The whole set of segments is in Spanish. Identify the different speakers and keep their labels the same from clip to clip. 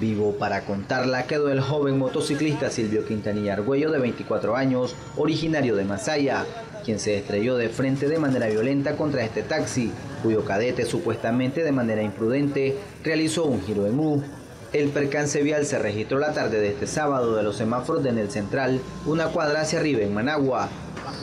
Speaker 1: Vivo para contarla quedó el joven motociclista Silvio Quintanilla Argüello de 24 años, originario de Masaya, quien se estrelló de frente de manera violenta contra este taxi, cuyo cadete supuestamente de manera imprudente realizó un giro en U. El percance vial se registró la tarde de este sábado de los semáforos de Nel Central, una cuadra hacia arriba en Managua.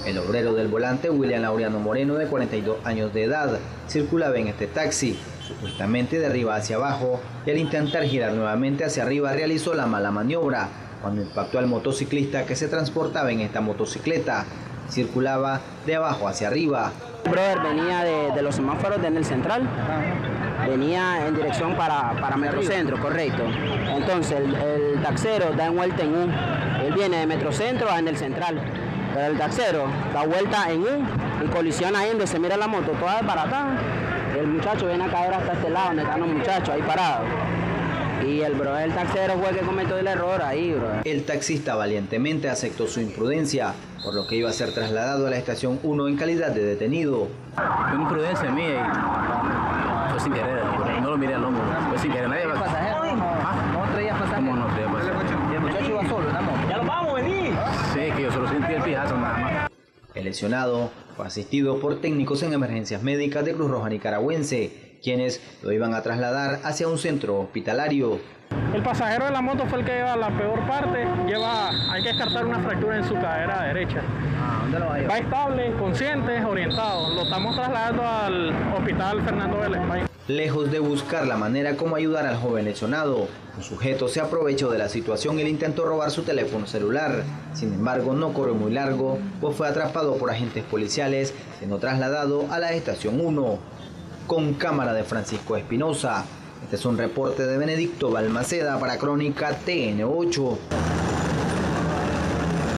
Speaker 1: El obrero del volante, William Laureano Moreno, de 42 años de edad, circulaba en este taxi, supuestamente de arriba hacia abajo, y al intentar girar nuevamente hacia arriba realizó la mala maniobra, cuando impactó al motociclista que se transportaba en esta motocicleta. Circulaba de abajo hacia arriba.
Speaker 2: El brother venía de, los semáforos de en el central, venía en dirección para, para Metrocentro, correcto. Entonces el, taxero da en vuelta en U, él viene de Metrocentro a en el central, el taxero da vuelta en U y colisiona ahí donde se mira la moto toda para acá. El muchacho viene a caer hasta este lado, donde están los muchachos ahí parados. Y el bro, el taxero fue el que cometió el error ahí, bro.
Speaker 1: El taxista valientemente aceptó su imprudencia, por lo que iba a ser trasladado a la estación 1 en calidad de detenido.
Speaker 3: Fue imprudencia mía y fue sin querer, no lo miré al hombro, fue sin querer. Nadie
Speaker 2: pasajero? ¿Ah? ¿No traías pasajero?
Speaker 3: ¿Cómo no traía pasajero?
Speaker 2: ¿Y el muchacho iba solo, ¿no?
Speaker 4: ¡Ya lo vamos, vení!
Speaker 1: El lesionado fue asistido por técnicos en emergencias médicas de Cruz Roja Nicaragüense, quienes lo iban a trasladar hacia un centro hospitalario.
Speaker 4: El pasajero de la moto fue el que lleva la peor parte, lleva, hay que descartar una fractura en su cadera derecha.
Speaker 2: Ah, ¿dónde lo va a llevar?
Speaker 4: Va estable, consciente, orientado. Lo estamos trasladando al hospital Fernando Vélez.
Speaker 1: Lejos de buscar la manera como ayudar al joven lesionado, un sujeto se aprovechó de la situación y le intentó robar su teléfono celular. Sin embargo, no corrió muy largo, pues fue atrapado por agentes policiales, siendo trasladado a la estación 1. Con cámara de Francisco Espinosa, este es un reporte de Benedicto Balmaceda para Crónica TN8.